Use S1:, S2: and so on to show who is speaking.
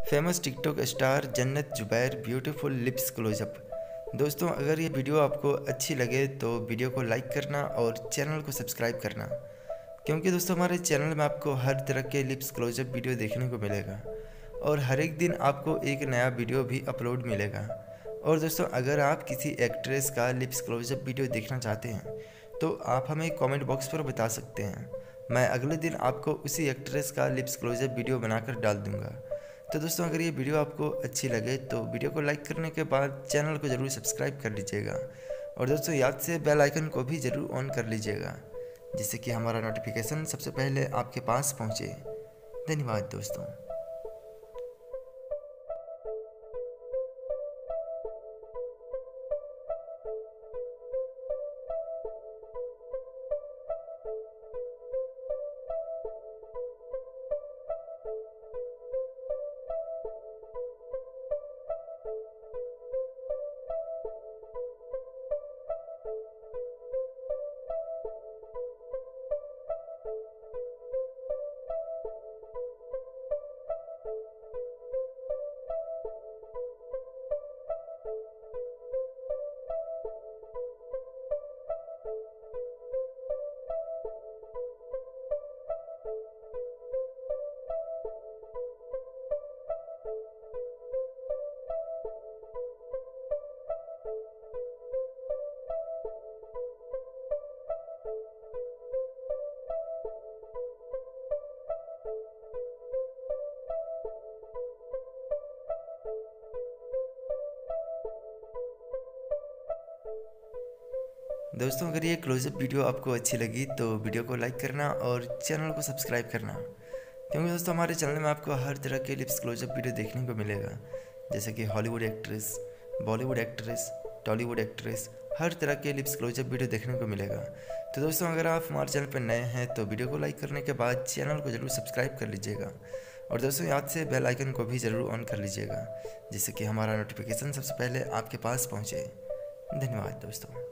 S1: Famous TikTok star जन्नत Zubair beautiful lips close up दोस्तों, अगर ये वीडियो आपको अच्छी लगे तो वीडियो को लाइक करना और चैनल को सब्सक्राइब करना। क्योंकि दोस्तों, हमारे चैनल में आपको हर तरह के लिप्स क्लोजअप वीडियो देखने को मिलेगा और हर एक दिन आपको एक नया वीडियो भी अपलोड मिलेगा। और दोस्तों, अगर आप किसी एक्ट्रेस का लिप्स क्लोजअप वीडियो देखना चाहते हैं तो आप हमें कमेंट बॉक्स पर बता सकते हैं। मैं अगले दिन आपको उसी एक्ट्रेस का लिप्स क्लोजअप वीडियो बनाकर डाल दूँगा। तो दोस्तों, अगर ये वीडियो आपको अच्छी लगे तो वीडियो को लाइक करने के बाद चैनल को ज़रूर सब्सक्राइब कर लीजिएगा। और दोस्तों, याद से बेल आइकन को भी ज़रूर ऑन कर लीजिएगा, जिससे कि हमारा नोटिफिकेशन सबसे पहले आपके पास पहुँचे। धन्यवाद दोस्तों। दोस्तों, अगर ये क्लोजअप वीडियो आपको अच्छी लगी तो वीडियो को लाइक करना और चैनल को सब्सक्राइब करना। क्योंकि दोस्तों, हमारे चैनल में आपको हर तरह के लिप्स क्लोजअप वीडियो देखने को मिलेगा। जैसे कि Hollywood actress Bollywood actress Tollywood actress हर तरह के लिप्स क्लोजअप वीडियो देखने को मिलेगा। तो दोस्तों, अगर आप हमारे चैनल पर नए हैं तो वीडियो को लाइक करने के बाद चैनल को ज़रूर सब्सक्राइब कर लीजिएगा। और दोस्तों, याद से बेल आइकन को भी ज़रूर ऑन कर लीजिएगा, जिससे कि हमारा नोटिफिकेशन सबसे पहले आपके पास पहुँचे। धन्यवाद दोस्तों।